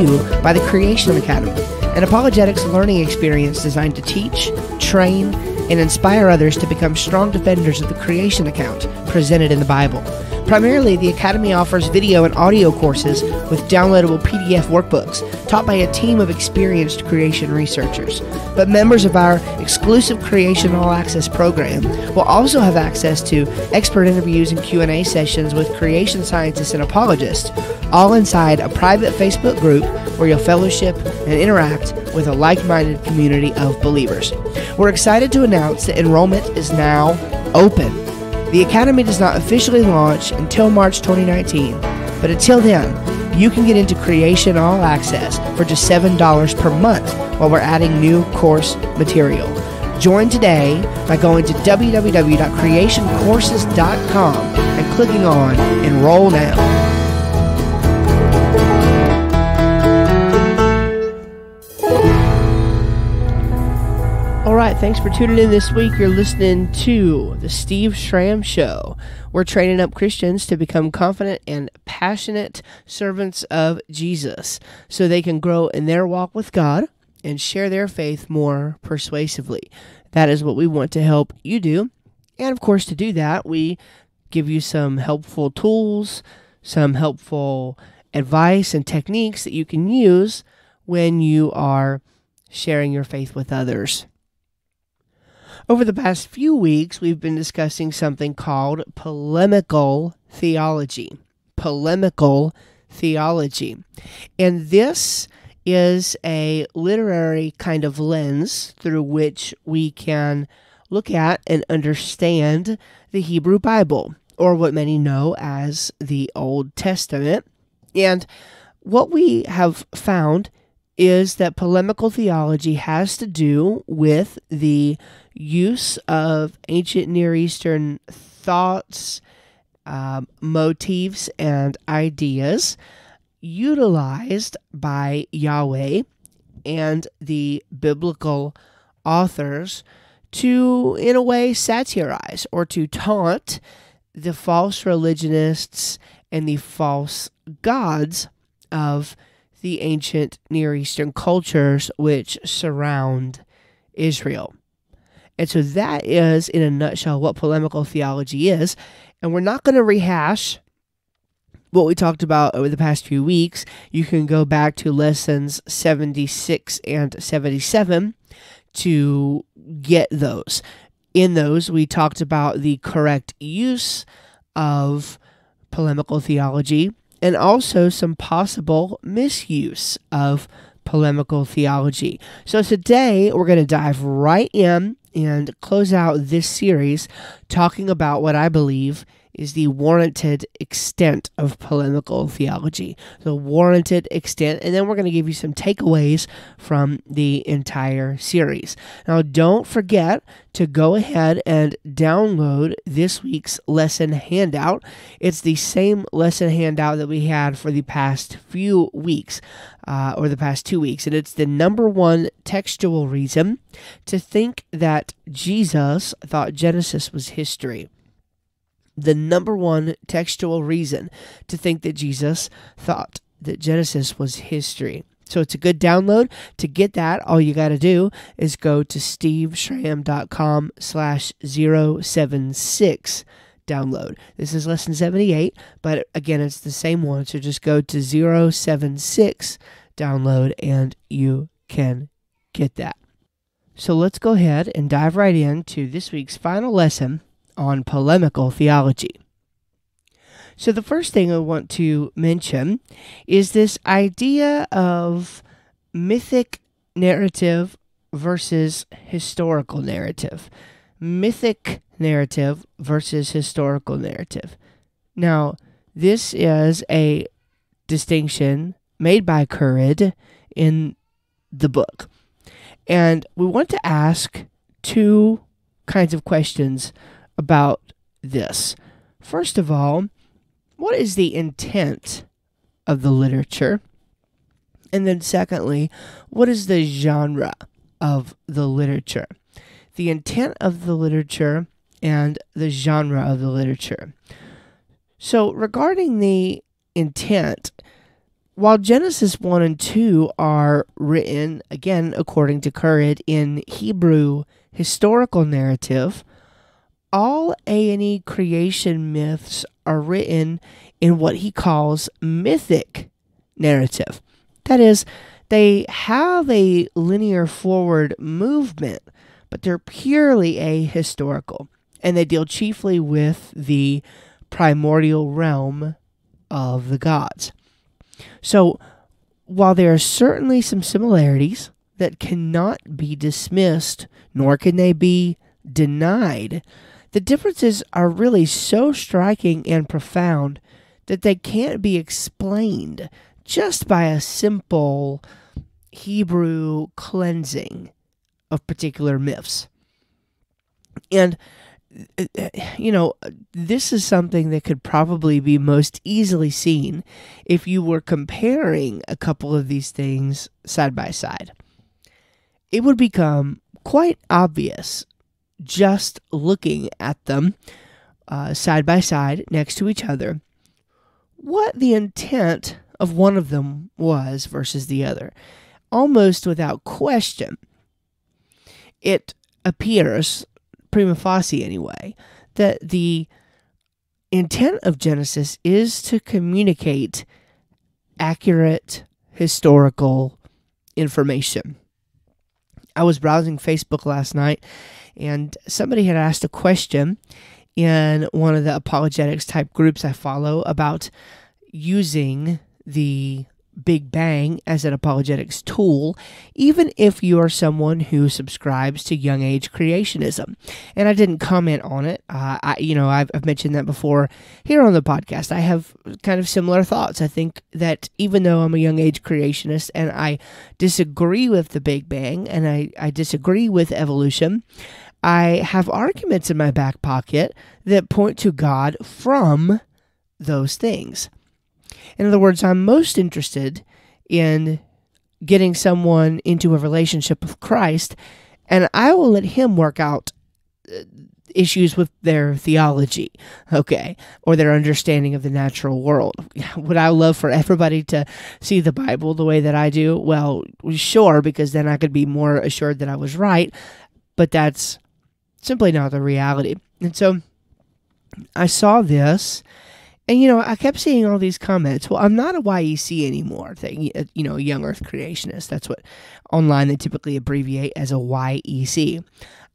you by the Creation Academy, an apologetics learning experience designed to teach, train, and inspire others to become strong defenders of the creation account presented in the Bible. Primarily, the Academy offers video and audio courses with downloadable PDF workbooks taught by a team of experienced creation researchers. But members of our exclusive Creation All Access program will also have access to expert interviews and Q&A sessions with creation scientists and apologists, all inside a private Facebook group where you'll fellowship and interact with a like-minded community of believers. We're excited to announce that enrollment is now open. The Academy does not officially launch until March 2019, but until then, you can get into Creation All Access for just $7 per month while we're adding new course material. Join today by going to www.creationcourses.com and clicking on Enroll Now. Right, thanks for tuning in this week. You're listening to The Steve Schramm Show. We're training up Christians to become confident and passionate servants of Jesus so they can grow in their walk with God and share their faith more persuasively. That is what we want to help you do. And of course, to do that, we give you some helpful tools, some helpful advice and techniques that you can use when you are sharing your faith with others. Over the past few weeks, we've been discussing something called polemical theology. Polemical theology. And this is a literary kind of lens through which we can look at and understand the Hebrew Bible, or what many know as the Old Testament. And what we have found is that polemical theology has to do with the use of ancient Near Eastern thoughts, um, motifs, and ideas utilized by Yahweh and the biblical authors to, in a way, satirize or to taunt the false religionists and the false gods of the ancient Near Eastern cultures which surround Israel. And so that is, in a nutshell, what polemical theology is. And we're not going to rehash what we talked about over the past few weeks. You can go back to lessons 76 and 77 to get those. In those, we talked about the correct use of polemical theology and also some possible misuse of polemical theology. So today we're going to dive right in and close out this series talking about what I believe is the warranted extent of polemical theology. The warranted extent, and then we're going to give you some takeaways from the entire series. Now, don't forget to go ahead and download this week's lesson handout. It's the same lesson handout that we had for the past few weeks. Uh, or the past two weeks, and it's the number one textual reason to think that Jesus thought Genesis was history the number one textual reason to think that Jesus thought that Genesis was history. So it's a good download. To get that, all you got to do is go to steveschramm.com slash 076 download. This is lesson 78, but again, it's the same one. So just go to 076 download and you can get that. So let's go ahead and dive right into this week's final lesson on polemical theology. So, the first thing I want to mention is this idea of mythic narrative versus historical narrative. Mythic narrative versus historical narrative. Now, this is a distinction made by Currid in the book. And we want to ask two kinds of questions about this. First of all, what is the intent of the literature? And then, secondly, what is the genre of the literature? The intent of the literature and the genre of the literature. So, regarding the intent, while Genesis 1 and 2 are written, again, according to Currid, in Hebrew historical narrative, all ANE creation myths are written in what he calls mythic narrative. That is, they have a linear forward movement, but they're purely ahistorical, and they deal chiefly with the primordial realm of the gods. So, while there are certainly some similarities that cannot be dismissed, nor can they be denied, the differences are really so striking and profound that they can't be explained just by a simple Hebrew cleansing of particular myths. And, uh, you know, this is something that could probably be most easily seen if you were comparing a couple of these things side by side. It would become quite obvious just looking at them uh, side by side next to each other what the intent of one of them was versus the other. Almost without question, it appears, prima facie anyway, that the intent of Genesis is to communicate accurate historical information. I was browsing Facebook last night and somebody had asked a question in one of the apologetics type groups I follow about using the Big Bang as an apologetics tool, even if you are someone who subscribes to young age creationism. And I didn't comment on it. Uh, I, you know, I've, I've mentioned that before here on the podcast. I have kind of similar thoughts. I think that even though I'm a young age creationist and I disagree with the Big Bang and I, I disagree with evolution, I have arguments in my back pocket that point to God from those things. In other words, I'm most interested in getting someone into a relationship with Christ, and I will let Him work out uh, issues with their theology, okay, or their understanding of the natural world. Would I love for everybody to see the Bible the way that I do? Well, sure, because then I could be more assured that I was right, but that's simply not the reality. And so I saw this and you know, I kept seeing all these comments. Well, I'm not a YEC anymore. Thing, you know, young Earth creationist. That's what online they typically abbreviate as a YEC.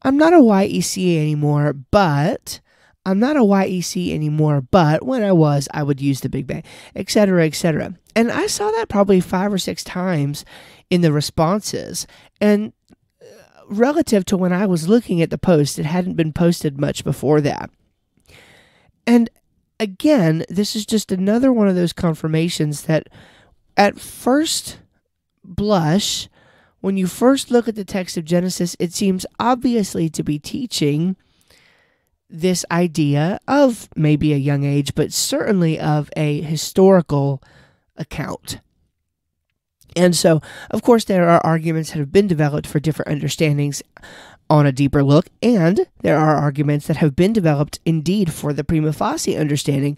I'm not a YEC anymore, but I'm not a YEC anymore. But when I was, I would use the Big Bang, etc., etc. And I saw that probably five or six times in the responses. And uh, relative to when I was looking at the post, it hadn't been posted much before that. And again, this is just another one of those confirmations that at first blush, when you first look at the text of Genesis, it seems obviously to be teaching this idea of maybe a young age, but certainly of a historical account. And so, of course, there are arguments that have been developed for different understandings on a deeper look, and there are arguments that have been developed indeed for the prima facie understanding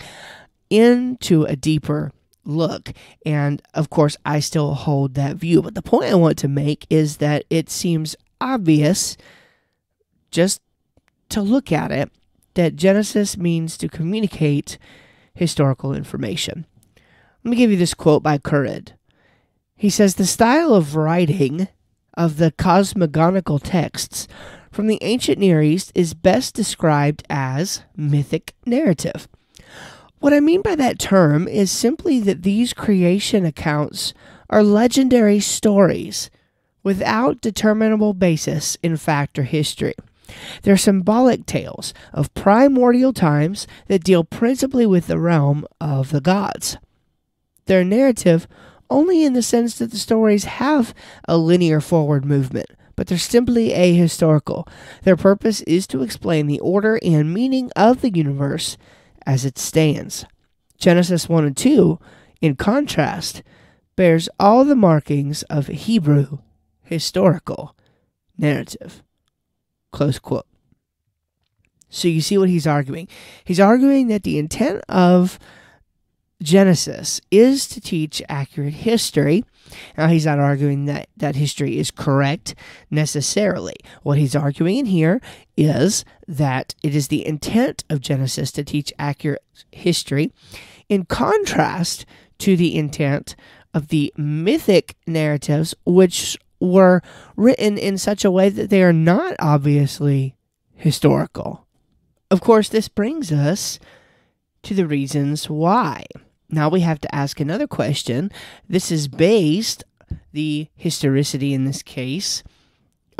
into a deeper look. And of course, I still hold that view. But the point I want to make is that it seems obvious just to look at it that Genesis means to communicate historical information. Let me give you this quote by Currid. He says, The style of writing of the cosmogonical texts from the ancient Near East is best described as mythic narrative. What I mean by that term is simply that these creation accounts are legendary stories without determinable basis in fact or history. They're symbolic tales of primordial times that deal principally with the realm of the gods. Their narrative only in the sense that the stories have a linear forward movement, but they're simply ahistorical. Their purpose is to explain the order and meaning of the universe as it stands. Genesis 1 and 2, in contrast, bears all the markings of Hebrew historical narrative. Close quote. So you see what he's arguing. He's arguing that the intent of Genesis is to teach accurate history. Now, he's not arguing that that history is correct necessarily. What he's arguing in here is that it is the intent of Genesis to teach accurate history, in contrast to the intent of the mythic narratives, which were written in such a way that they are not obviously historical. Of course, this brings us to the reasons why. Now we have to ask another question. This is based, the historicity in this case,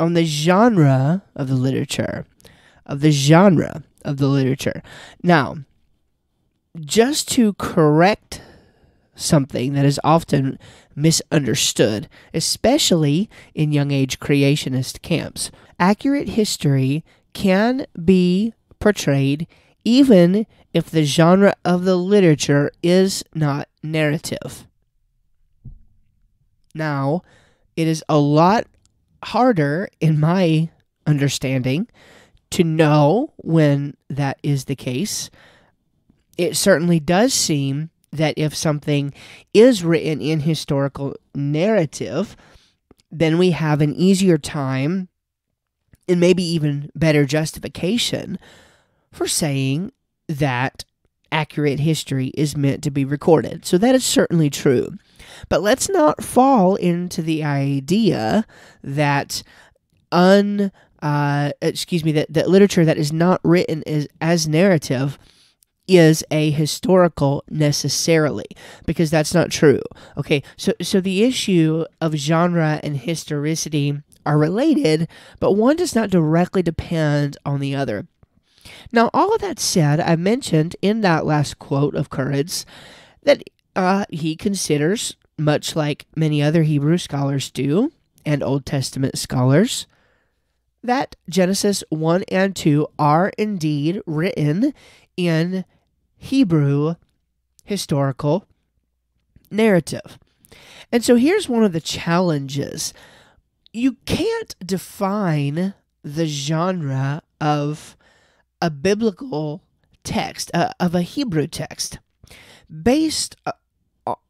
on the genre of the literature. Of the genre of the literature. Now, just to correct something that is often misunderstood, especially in young age creationist camps, accurate history can be portrayed even if the genre of the literature is not narrative. Now, it is a lot harder, in my understanding, to know when that is the case. It certainly does seem that if something is written in historical narrative, then we have an easier time and maybe even better justification for saying that accurate history is meant to be recorded. So that is certainly true. But let's not fall into the idea that un uh, excuse me that, that literature that is not written as, as narrative is a historical necessarily because that's not true okay so so the issue of genre and historicity are related but one does not directly depend on the other now, all of that said, I mentioned in that last quote of Currid's that uh, he considers, much like many other Hebrew scholars do, and Old Testament scholars, that Genesis 1 and 2 are indeed written in Hebrew historical narrative. And so here's one of the challenges you can't define the genre of a biblical text, uh, of a Hebrew text, based uh,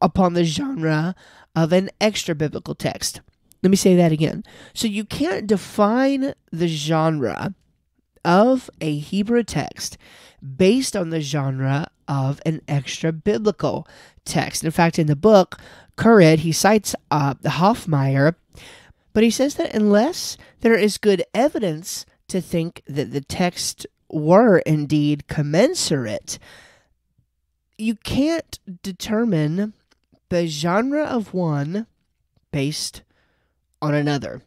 upon the genre of an extra biblical text. Let me say that again. So you can't define the genre of a Hebrew text based on the genre of an extra biblical text. In fact, in the book, Currid, he cites uh, Hoffmeier, but he says that unless there is good evidence to think that the text were indeed commensurate, you can't determine the genre of one based on another.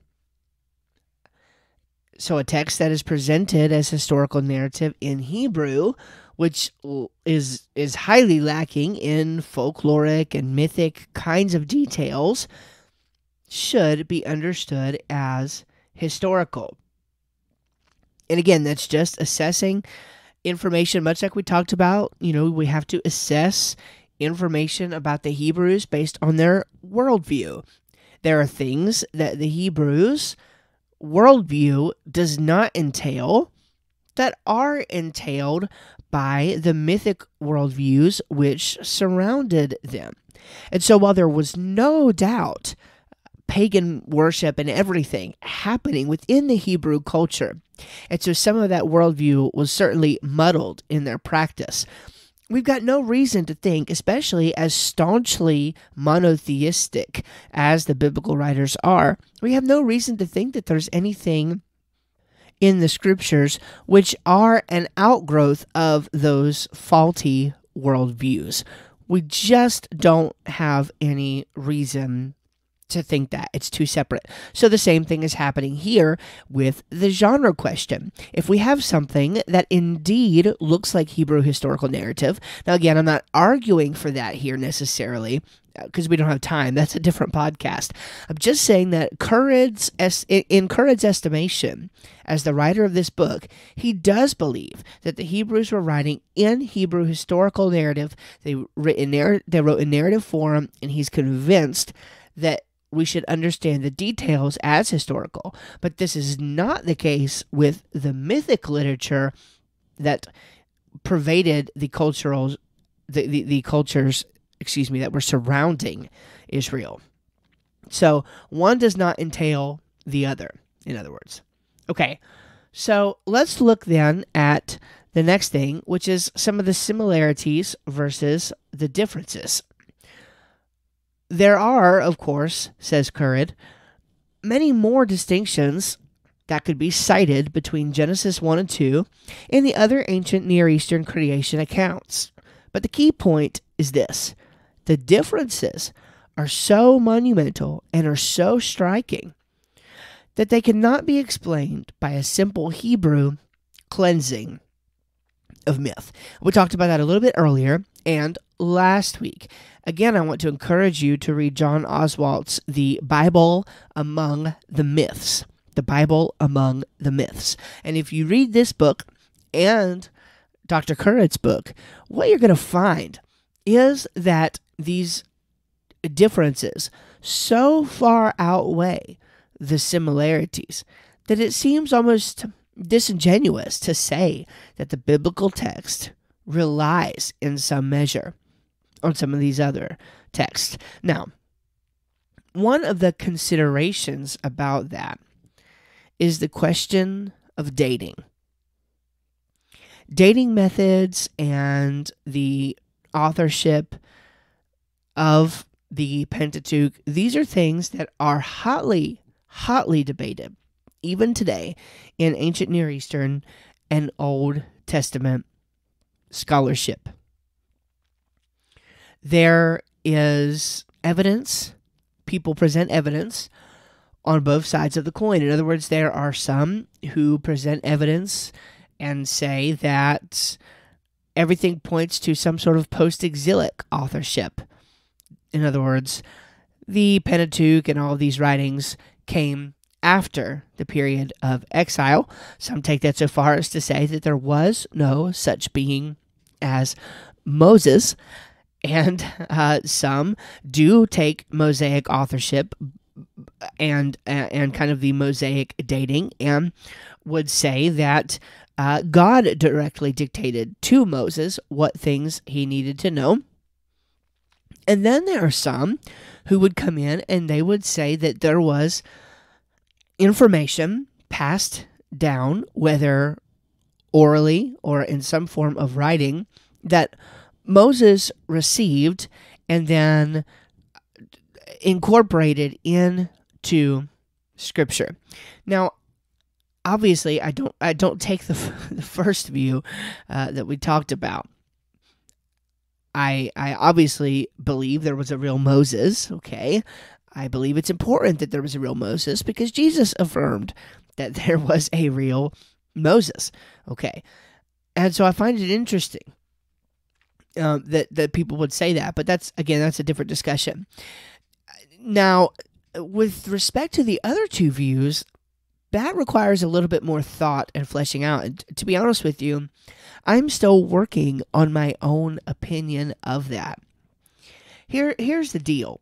So, a text that is presented as historical narrative in Hebrew, which is is highly lacking in folkloric and mythic kinds of details, should be understood as historical. And again, that's just assessing information, much like we talked about. You know, we have to assess information about the Hebrews based on their worldview. There are things that the Hebrews' worldview does not entail that are entailed by the mythic worldviews which surrounded them. And so, while there was no doubt pagan worship and everything happening within the Hebrew culture. And so some of that worldview was certainly muddled in their practice. We've got no reason to think, especially as staunchly monotheistic as the biblical writers are, we have no reason to think that there's anything in the scriptures which are an outgrowth of those faulty worldviews. We just don't have any reason to think that. It's too separate. So the same thing is happening here with the genre question. If we have something that indeed looks like Hebrew historical narrative, now again, I'm not arguing for that here necessarily because uh, we don't have time. That's a different podcast. I'm just saying that Currid's in Currid's estimation, as the writer of this book, he does believe that the Hebrews were writing in Hebrew historical narrative. They written they wrote in narrative form, and he's convinced that we should understand the details as historical. But this is not the case with the mythic literature that pervaded the cultural the, the, the cultures, excuse me, that were surrounding Israel. So one does not entail the other, in other words. Okay, so let's look then at the next thing, which is some of the similarities versus the differences. There are, of course, says Currid, many more distinctions that could be cited between Genesis 1 and 2 and the other ancient Near Eastern creation accounts. But the key point is this the differences are so monumental and are so striking that they cannot be explained by a simple Hebrew cleansing of myth. We talked about that a little bit earlier and last week. Again, I want to encourage you to read John Oswalt's The Bible Among the Myths. The Bible Among the Myths. And if you read this book and Dr. Currid's book, what you're going to find is that these differences so far outweigh the similarities that it seems almost disingenuous to say that the biblical text relies in some measure on some of these other texts. Now, one of the considerations about that is the question of dating. Dating methods and the authorship of the Pentateuch, these are things that are hotly, hotly debated, even today, in ancient Near Eastern and Old Testament scholarship. There is evidence, people present evidence on both sides of the coin. In other words, there are some who present evidence and say that everything points to some sort of post exilic authorship in other words, the Pentateuch and all these writings came after the period of exile. Some take that so far as to say that there was no such being as Moses, and uh, some do take Mosaic authorship and and kind of the Mosaic dating, and would say that uh, God directly dictated to Moses what things he needed to know. And then there are some who would come in and they would say that there was information passed down, whether orally or in some form of writing, that Moses received and then incorporated into scripture. Now, obviously, I don't I don't take the, the first view uh, that we talked about. I I obviously believe there was a real Moses, okay? I believe it's important that there was a real Moses because Jesus affirmed that there was a real Moses. Okay. And so I find it interesting um, that that people would say that, but that's again that's a different discussion. Now, with respect to the other two views, that requires a little bit more thought and fleshing out. And to be honest with you, I'm still working on my own opinion of that. Here, here's the deal.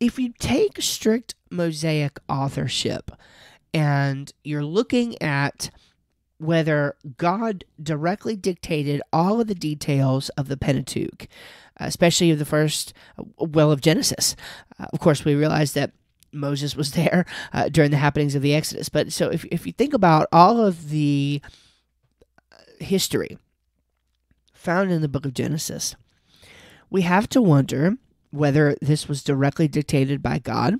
If you take strict Mosaic authorship and you're looking at whether God directly dictated all of the details of the Pentateuch, especially of the first well of Genesis. Uh, of course, we realize that Moses was there uh, during the happenings of the Exodus. But so if, if you think about all of the history found in the book of Genesis, we have to wonder whether this was directly dictated by God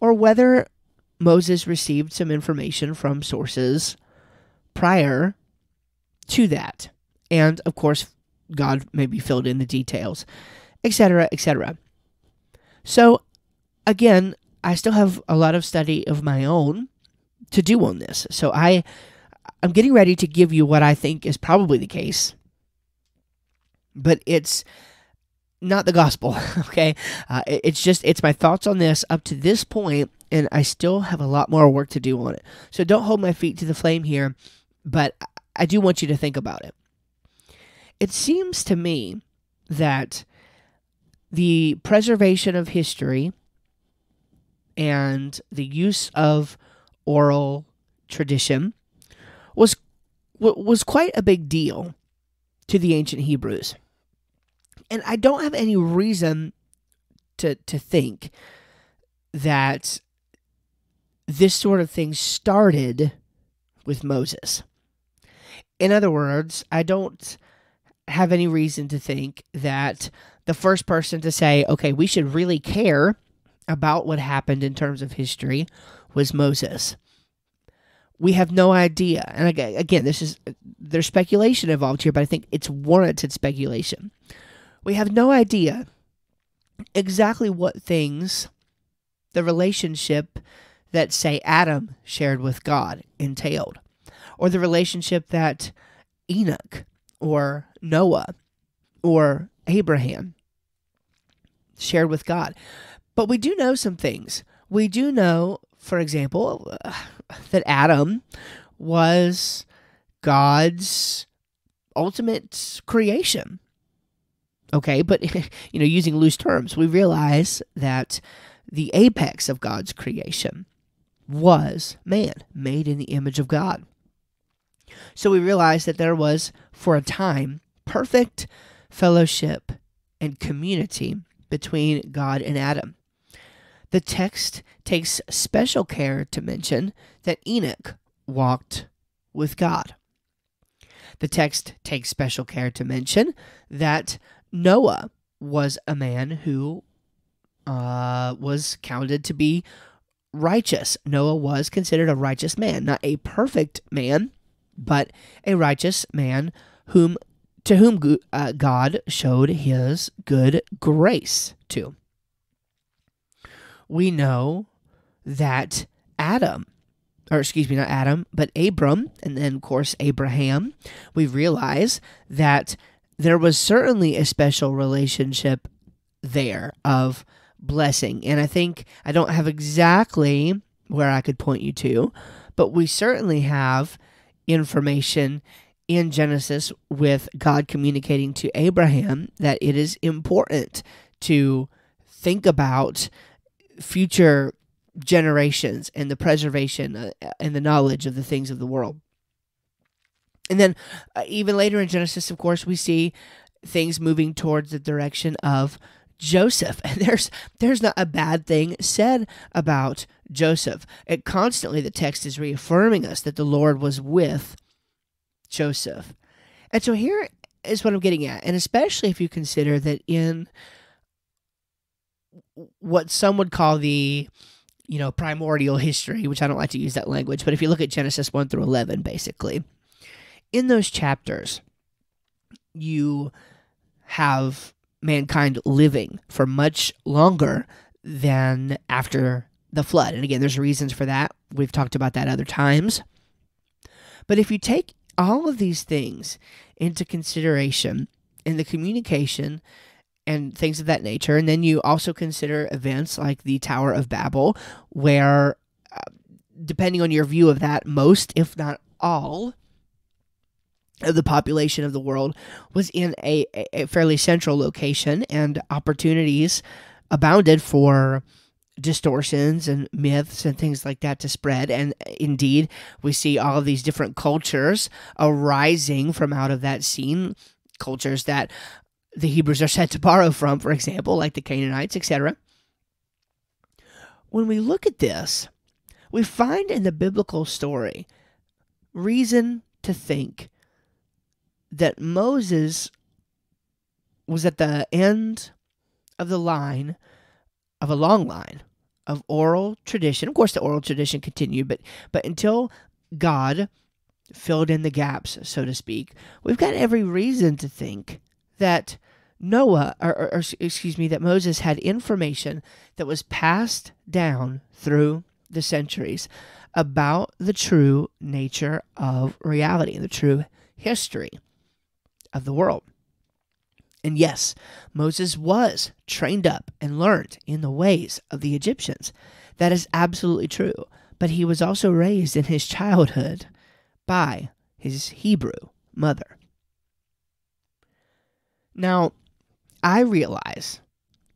or whether Moses received some information from sources prior to that. And of course, God maybe filled in the details, etc., etc. So, again, I still have a lot of study of my own to do on this. So I I'm getting ready to give you what I think is probably the case, but it's not the gospel. Okay, uh, it's just it's my thoughts on this up to this point, and I still have a lot more work to do on it. So don't hold my feet to the flame here, but I do want you to think about it. It seems to me that the preservation of history and the use of oral tradition was was quite a big deal to the ancient Hebrews. And I don't have any reason to to think that this sort of thing started with Moses. In other words, I don't have any reason to think that the first person to say, okay, we should really care about what happened in terms of history was Moses. We have no idea. And again, this is there's speculation involved here, but I think it's warranted speculation. We have no idea exactly what things the relationship that, say, Adam shared with God entailed, or the relationship that Enoch or Noah or Abraham shared with God. But we do know some things. We do know, for example, that Adam was God's ultimate creation. Okay, but you know, using loose terms, we realize that the apex of God's creation was man, made in the image of God. So we realize that there was, for a time, perfect fellowship and community between God and Adam. The text takes special care to mention that Enoch walked with God. The text takes special care to mention that Noah was a man who uh, was counted to be righteous. Noah was considered a righteous man, not a perfect man, but a righteous man whom to whom uh, God showed his good grace to. We know that Adam, or excuse me, not Adam, but Abram, and then of course Abraham, we realize that there was certainly a special relationship there of blessing. And I think I don't have exactly where I could point you to, but we certainly have information in Genesis with God communicating to Abraham that it is important to think about future generations and the preservation uh, and the knowledge of the things of the world. And then, uh, even later in Genesis, of course, we see things moving towards the direction of Joseph. And there's there's not a bad thing said about Joseph. It constantly the text is reaffirming us that the Lord was with Joseph. And so here is what I'm getting at. And especially if you consider that in what some would call the you know primordial history, which I don't like to use that language, but if you look at Genesis 1 through 11 basically, in those chapters you have mankind living for much longer than after the flood. And again, there's reasons for that. We've talked about that other times. But if you take all of these things into consideration in the communication and things of that nature, and then you also consider events like the Tower of Babel, where, uh, depending on your view of that, most, if not all, of the population of the world was in a, a fairly central location, and opportunities abounded for distortions and myths and things like that to spread. And indeed, we see all of these different cultures arising from out of that scene, cultures that the Hebrews are said to borrow from, for example, like the Canaanites, etc. When we look at this, we find in the biblical story reason to think that Moses was at the end of the line of a long line of oral tradition. Of course, the oral tradition continued, but but until God filled in the gaps, so to speak, we've got every reason to think that Noah, or, or, or excuse me, that Moses had information that was passed down through the centuries about the true nature of reality, the true history of the world. And yes, Moses was trained up and learned in the ways of the Egyptians. That is absolutely true. But he was also raised in his childhood by his Hebrew mother. Now, I realize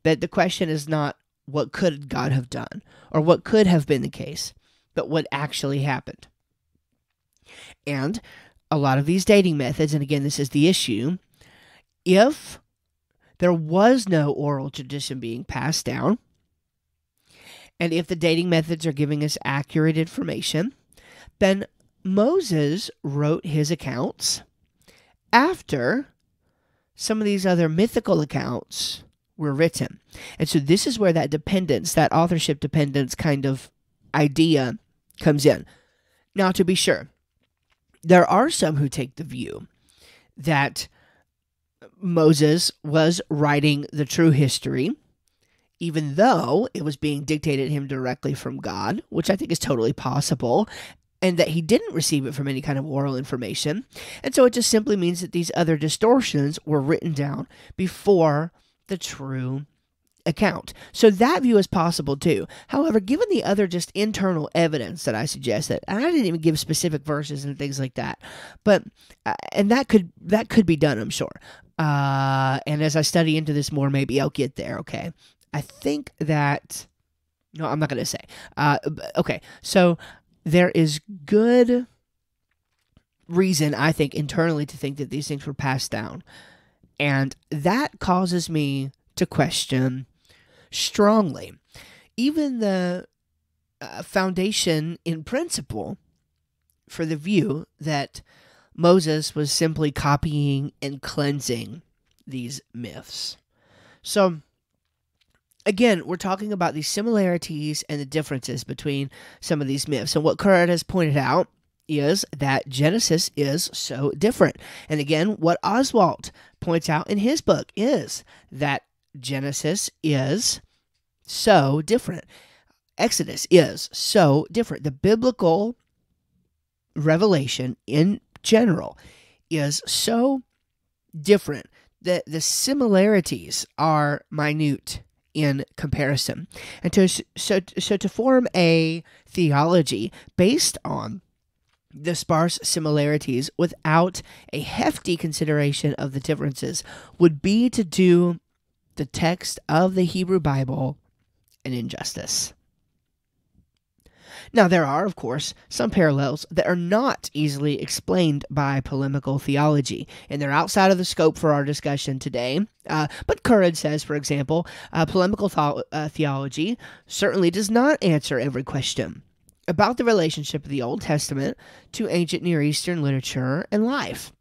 that the question is not what could God have done or what could have been the case, but what actually happened. And a lot of these dating methods, and again, this is the issue, if there was no oral tradition being passed down. And if the dating methods are giving us accurate information, then Moses wrote his accounts after some of these other mythical accounts were written. And so this is where that dependence, that authorship dependence kind of idea comes in. Now, to be sure, there are some who take the view that Moses was writing the true history, even though it was being dictated to him directly from God, which I think is totally possible, and that he didn't receive it from any kind of oral information. And so it just simply means that these other distortions were written down before the true account. So that view is possible too. However, given the other just internal evidence that I suggested, and I didn't even give specific verses and things like that, but uh, and that could that could be done, I'm sure. Uh, and as I study into this more, maybe I'll get there. Okay, I think that no, I'm not going to say. Uh, okay, so there is good reason I think internally to think that these things were passed down. And that causes me to question strongly even the uh, foundation in principle for the view that Moses was simply copying and cleansing these myths. So, again, we're talking about the similarities and the differences between some of these myths. And what Currid has pointed out is that Genesis is so different. And again, what Oswalt points out in his book is that Genesis is so different. Exodus is so different. The biblical revelation in general is so different that the similarities are minute in comparison. And to, so, so to form a theology based on the sparse similarities without a hefty consideration of the differences would be to do the text of the Hebrew Bible an injustice. Now, there are, of course, some parallels that are not easily explained by polemical theology, and they're outside of the scope for our discussion today. Uh, but Currid says, for example, uh, polemical th- uh, theology certainly does not answer every question about the relationship of the Old Testament to ancient Near Eastern literature and life.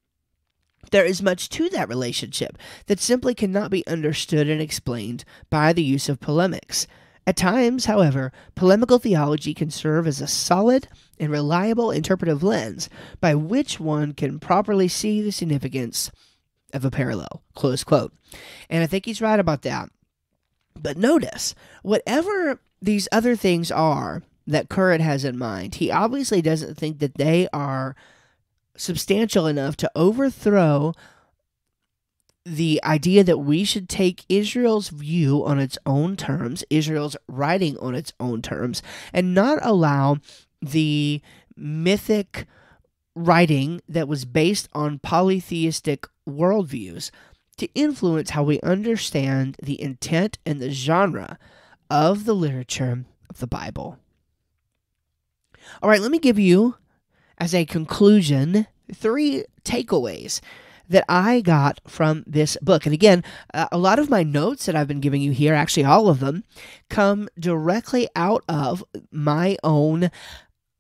There is much to that relationship that simply cannot be understood and explained by the use of polemics. At times, however, polemical theology can serve as a solid and reliable interpretive lens by which one can properly see the significance of a parallel. Close quote. And I think he's right about that. But notice, whatever these other things are that Currid has in mind, he obviously doesn't think that they are substantial enough to overthrow the idea that we should take Israel's view on its own terms, Israel's writing on its own terms, and not allow the mythic writing that was based on polytheistic worldviews to influence how we understand the intent and the genre of the literature of the Bible. All right, let me give you, as a conclusion, three takeaways that I got from this book. And again, uh, a lot of my notes that I've been giving you here, actually all of them, come directly out of my own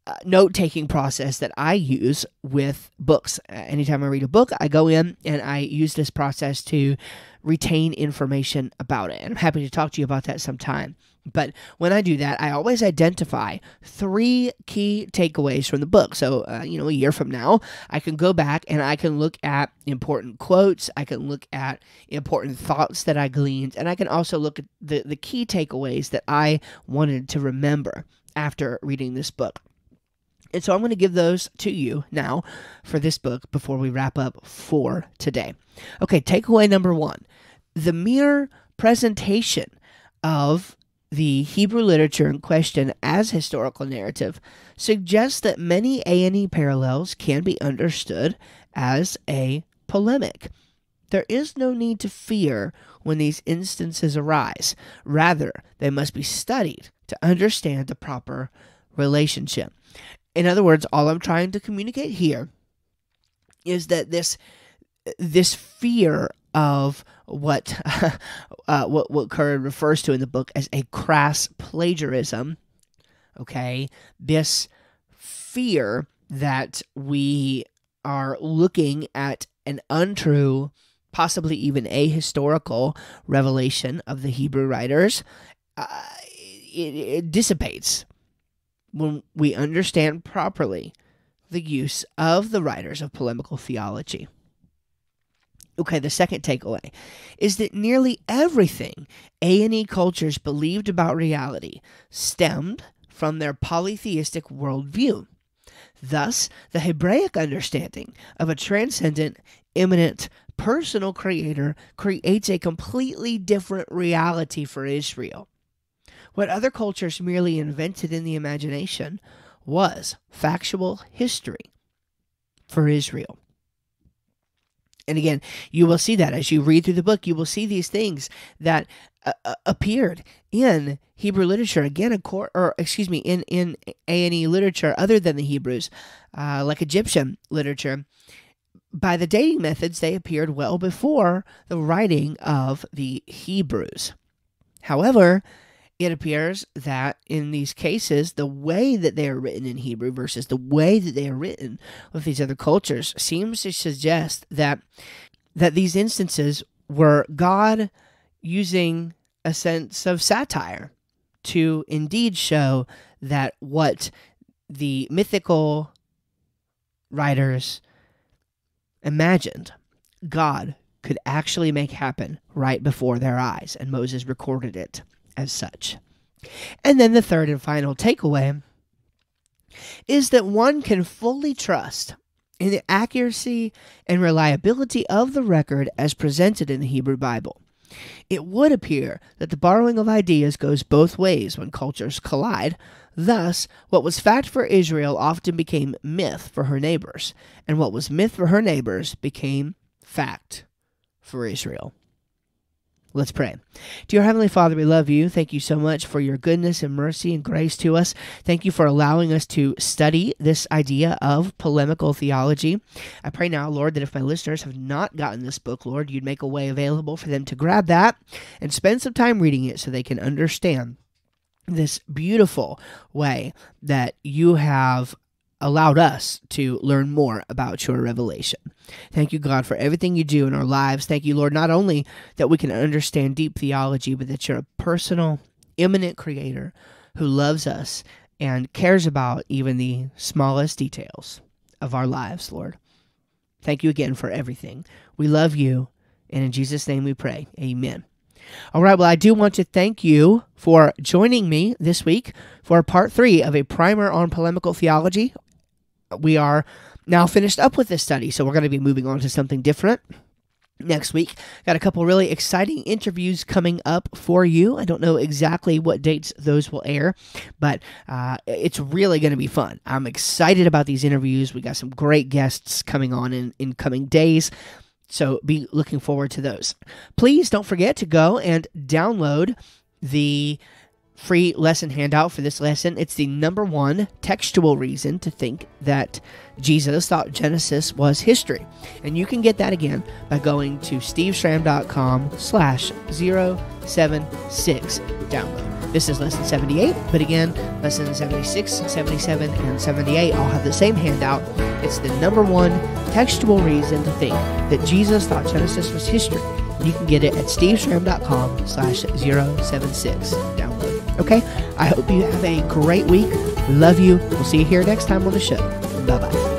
uh, note taking process that I use with books. Uh, anytime I read a book, I go in and I use this process to retain information about it. And I'm happy to talk to you about that sometime. But when I do that, I always identify three key takeaways from the book. So, uh, you know, a year from now, I can go back and I can look at important quotes. I can look at important thoughts that I gleaned. And I can also look at the, the key takeaways that I wanted to remember after reading this book. And so I'm going to give those to you now for this book before we wrap up for today. Okay, takeaway number one the mere presentation of the Hebrew literature in question as historical narrative suggests that many ANE parallels can be understood as a polemic. There is no need to fear when these instances arise. Rather, they must be studied to understand the proper relationship. In other words, all I'm trying to communicate here is that this this fear of what uh, what what Currid refers to in the book as a crass plagiarism. Okay, this fear that we are looking at an untrue, possibly even ahistorical revelation of the Hebrew writers, uh, it, it dissipates when we understand properly the use of the writers of polemical theology. Okay, the second takeaway is that nearly everything ANE cultures believed about reality stemmed from their polytheistic worldview. Thus, the Hebraic understanding of a transcendent, immanent, personal creator creates a completely different reality for Israel. What other cultures merely invented in the imagination was factual history for Israel. And again, you will see that as you read through the book, you will see these things that uh, uh appeared in Hebrew literature again, or excuse me, in in A and E literature other than the Hebrews, uh, like Egyptian literature. By the dating methods, they appeared well before the writing of the Hebrews. However, it appears that in these cases, the way that they are written in Hebrew versus the way that they are written with these other cultures seems to suggest that that these instances were God using a sense of satire to indeed show that what the mythical writers imagined God could actually make happen right before their eyes, and Moses recorded it as such. And then the third and final takeaway is that one can fully trust in the accuracy and reliability of the record as presented in the Hebrew Bible. It would appear that the borrowing of ideas goes both ways when cultures collide. Thus, what was fact for Israel often became myth for her neighbors, and what was myth for her neighbors became fact for Israel. Let's pray. Dear Heavenly Father, we love you. Thank you so much for your goodness and mercy and grace to us. Thank you for allowing us to study this idea of polemical theology. I pray now, Lord, that if my listeners have not gotten this book, Lord, you'd make a way available for them to grab that and spend some time reading it so they can understand this beautiful way that you have allowed us to learn more about your revelation. Thank you, God, for everything you do in our lives. Thank you, Lord, not only that we can understand deep theology, but that you're a personal, immanent creator who loves us and cares about even the smallest details of our lives, Lord. Thank you again for everything. We love you, and in Jesus' name we pray. Amen. All right, well, I do want to thank you for joining me this week for part three of a primer on polemical theology we are now finished up with this study, so we're going to be moving on to something different next week. Got a couple really exciting interviews coming up for you. I don't know exactly what dates those will air, but uh, it's really going to be fun. I'm excited about these interviews. We got some great guests coming on in, in coming days. So be looking forward to those. Please don't forget to go and download the free lesson handout for this lesson. It's the number one textual reason to think that Jesus thought Genesis was history. And you can get that again by going to steveschramm.com slash 076 download. This is lesson 78, but again, lesson 76, 77, and 78 all have the same handout. It's the number one textual reason to think that Jesus thought Genesis was history. You can get it at steveschramm.com slash 076 download. Okay? I hope you have a great week. Love you. We'll see you here next time on the show. Bye bye.